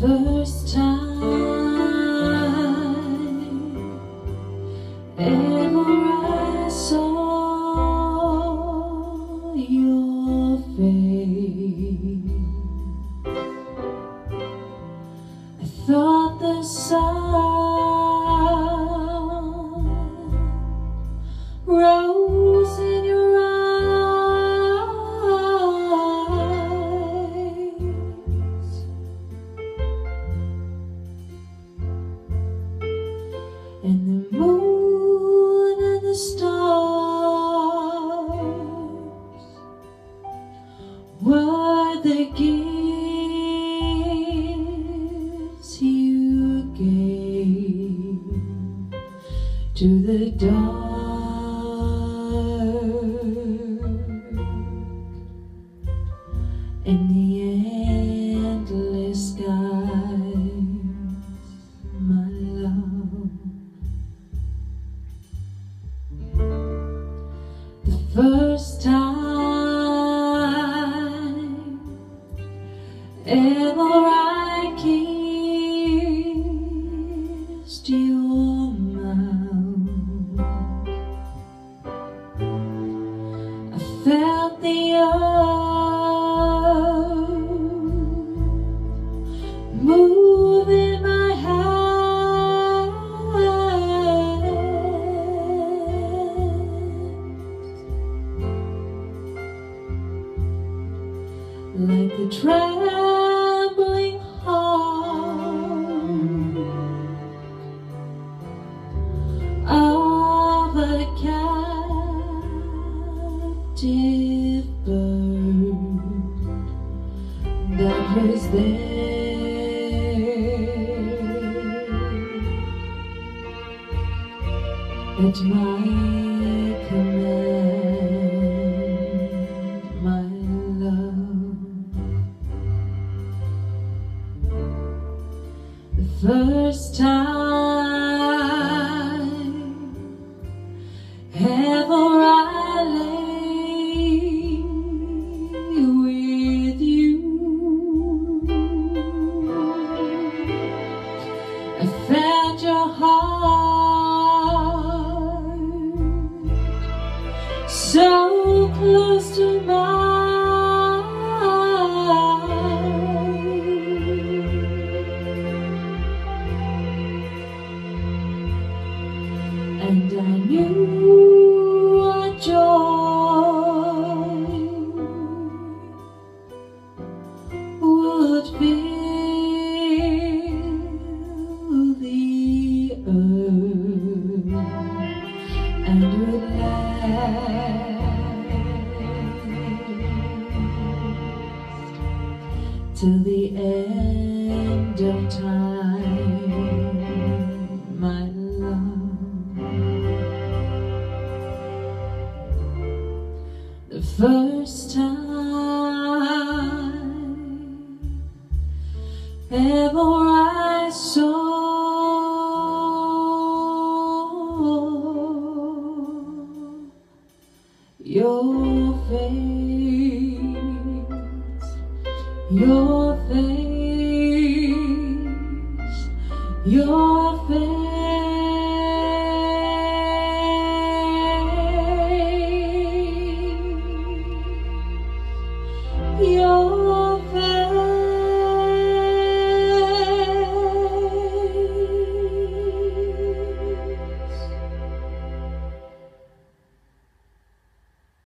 first time ever I saw your face, I thought the sun were the gifts you gave to the dark in the endless skies, my love. The first ever I kissed your mouth, I felt the earth move in my hands like the trembling was there at my command, my love. The first time ever so close to mine. And I knew till the end of time, my love. The first time ever I saw your face, your face, your face.